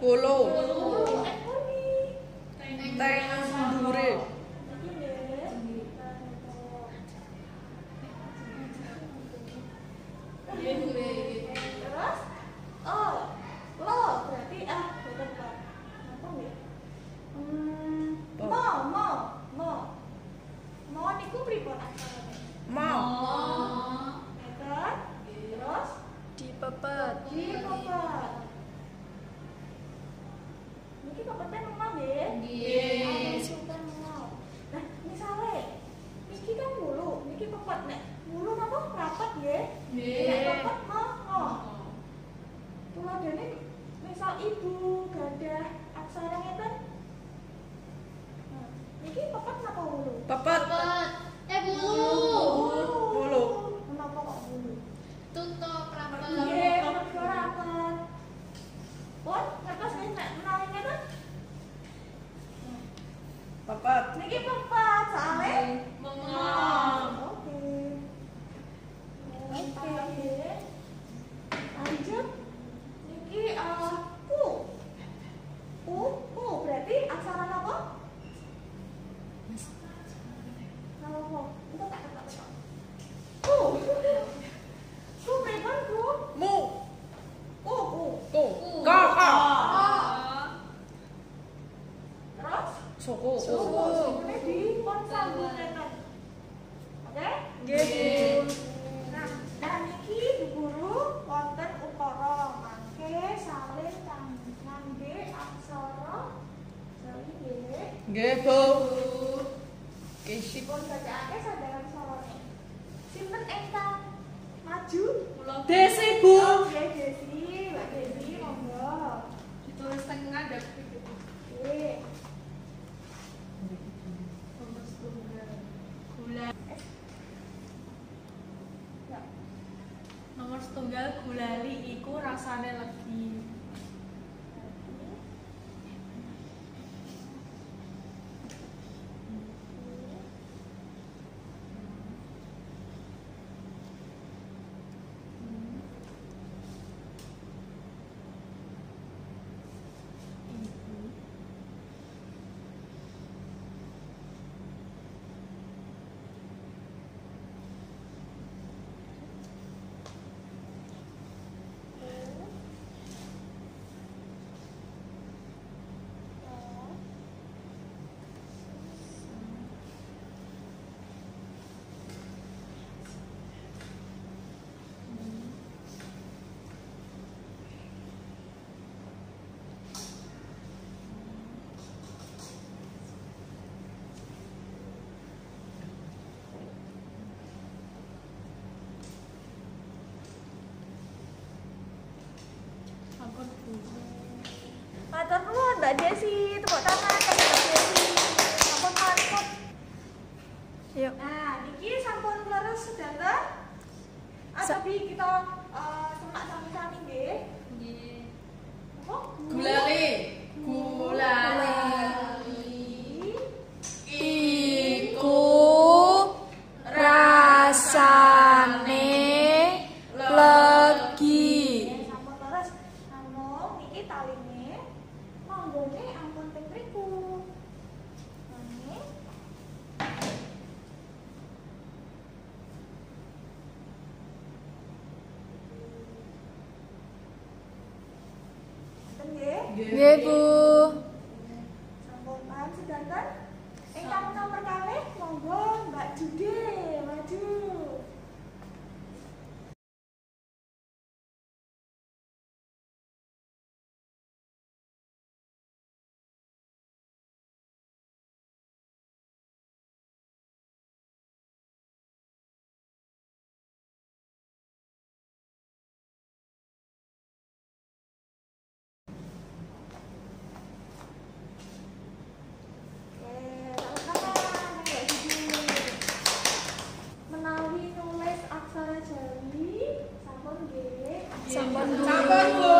Follow. Thank you. nhé. Nhé. Nggih, Bu. Kisipun bacaake sandangan sawono. Sinten engkang maju? Kula Desi, Bu. Okay. Mbak Desi, tepuk tangan cabangku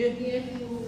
Yes, yes, you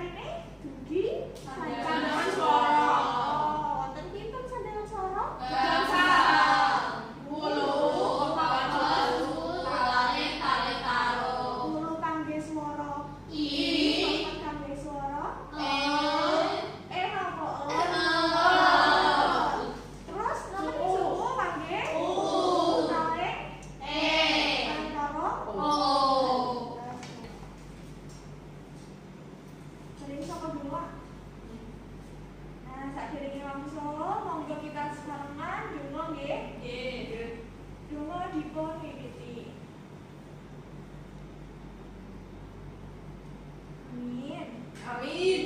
Saturday. Amén.